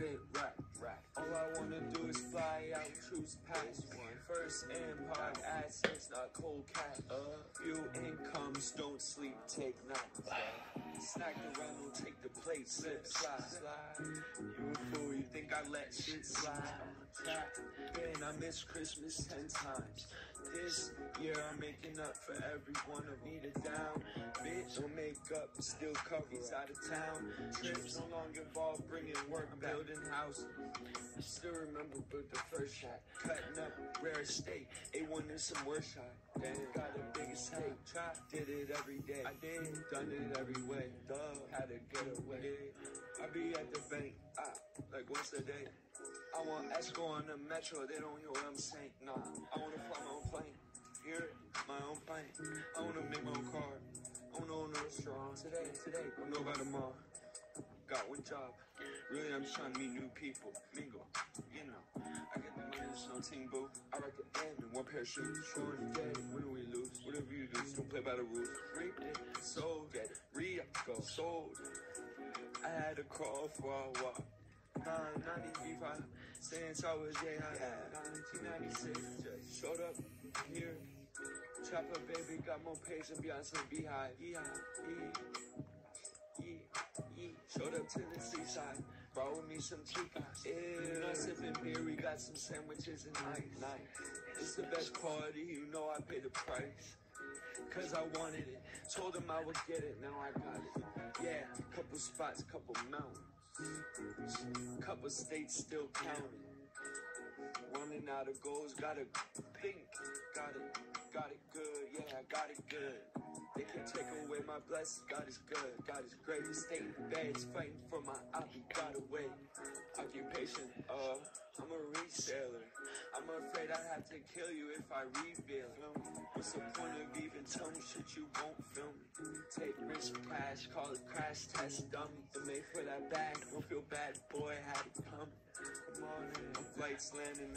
All I wanna do is fly out, choose past one. First empire assets, not cold cash. Uh, few incomes, don't sleep, take naps. Snack the rental, take the plate, slip, slide, slide. You a fool, you think I let shit slide? Man, I miss Christmas ten times. This year I'm making up for every one of me to down. Bitch, no makeup, still covered out of town. Trips no longer involve bringing work, building house. I still remember but the first shot, cutting up rare estate. A1 is some worse shot. Damn, got the biggest estate. Try, did it every day. I did, done it every way. Duh, had to get away. I be at the bank, ah, like once a day. I want Esco on the metro, they don't hear what I'm saying. Nah, I wanna fly my own plane. Hear it? My own plane. I wanna make my own car. I a restaurant. Today, today, don't know about tomorrow. Got one job. Really, I'm just trying to meet new people. Mingle. You know, I get the money, it's no team boo. I write the end in one pair of shoes. Sure the day, win or we lose. Whatever you do, don't play by the rules. Reap it, sold it, re go, sold. I had to crawl for a while. 995, since I was yeah, yeah, 1996. Just showed up here. Chopper baby got more pace than Beyonce Beehive. Yeah, yeah, yeah, yeah. Showed up to the seaside. Brought with me some chicas. Yeah, not sipping beer, we got some sandwiches and ice. Nice. It's the best party, you know I paid the price. Cause I wanted it. Told him I would get it, now I got it. Yeah, couple spots, couple mountains. Couple states still counting. Running out of goals, gotta think. Got it, got it good, yeah, I got it good. They can take away my blessings, God is good, God is great. Stay in beds, fighting for my obby, got away. Occupation, uh, I'm a reseller. I'm afraid I have to kill you if I reveal. What's the point of even telling shit you won't film me? Take risk cash, call it crash test dummy. And made for that bag, don't feel bad, boy, had it come. Come on, flights landing.